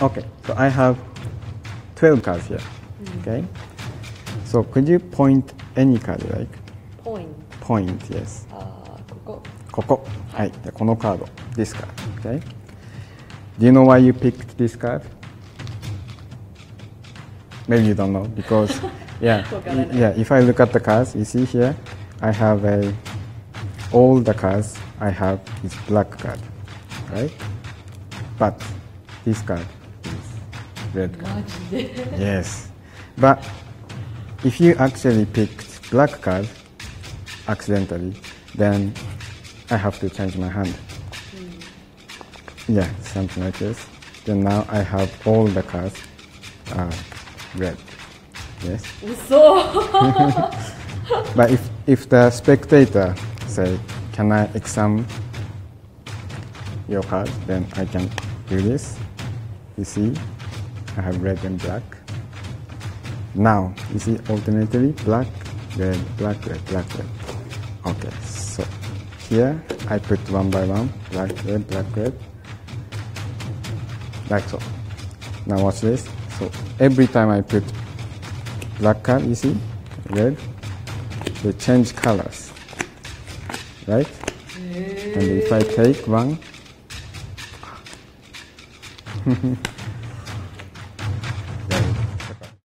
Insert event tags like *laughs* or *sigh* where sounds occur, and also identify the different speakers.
Speaker 1: Okay, so I have 12 cards here. Okay? So could you point any card you like?
Speaker 2: ポイン
Speaker 1: Point, yes.
Speaker 2: ト。あーここ。
Speaker 1: ここ。はい。でこのカード。This card. Okay? Do you know why you picked this card? Maybe you don't know because *laughs* yeah,
Speaker 2: わからない
Speaker 1: yeah. If I look at the cards, you see here, I have a all the cards I have is black card, right? But this card is red card. yes. But if you actually picked black card accidentally, then I have to change my hand. Mm. Yeah, something like this. Then now I have all the cards uh, red. Yes.
Speaker 2: So. *laughs*
Speaker 1: but if, if the spectator say, can I examine your card, then I can do this. You see? I have red and black. Now, you see alternately black, red, black, red, black, red. Okay, so here I put one by one, black, red, black, red. Like so. Now watch this. So every time I put black card, you see, red, they change colors, right? And if I take one,